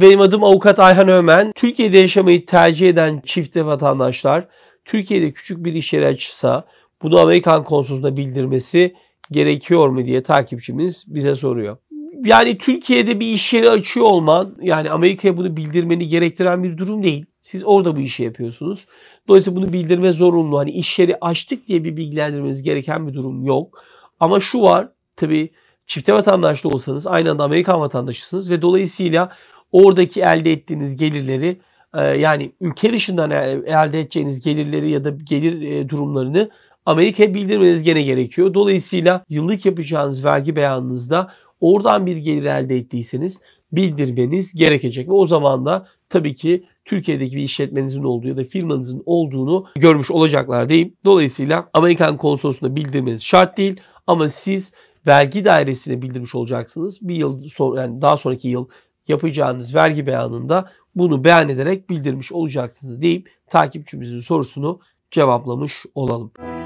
Benim adım avukat Ayhan Ömen. Türkiye'de yaşamayı tercih eden çifte vatandaşlar Türkiye'de küçük bir iş yeri açsa bunu Amerikan konsolosluğuna bildirmesi gerekiyor mu diye takipçimiz bize soruyor. Yani Türkiye'de bir iş yeri açıyor olman yani Amerika'ya bunu bildirmeni gerektiren bir durum değil. Siz orada bu işi yapıyorsunuz. Dolayısıyla bunu bildirme zorunlu. Hani iş yeri açtık diye bir bilgilendirmeniz gereken bir durum yok. Ama şu var tabii çifte vatandaşlı olsanız aynı anda Amerikan vatandaşısınız ve dolayısıyla oradaki elde ettiğiniz gelirleri e, yani ülke dışından elde edeceğiniz gelirleri ya da gelir e, durumlarını Amerika'ya bildirmeniz gene gerekiyor. Dolayısıyla yıllık yapacağınız vergi beyanınızda oradan bir gelir elde ettiyseniz bildirmeniz gerekecek. Ve o zaman da tabii ki Türkiye'deki bir işletmenizin olduğu ya da firmanızın olduğunu görmüş olacaklar diyeyim. Dolayısıyla Amerikan konsolosluğuna bildirmeniz şart değil ama siz vergi dairesine bildirmiş olacaksınız. Bir yıl sonra yani daha sonraki yıl yapacağınız vergi beyanında bunu beyan ederek bildirmiş olacaksınız deyip takipçimizin sorusunu cevaplamış olalım.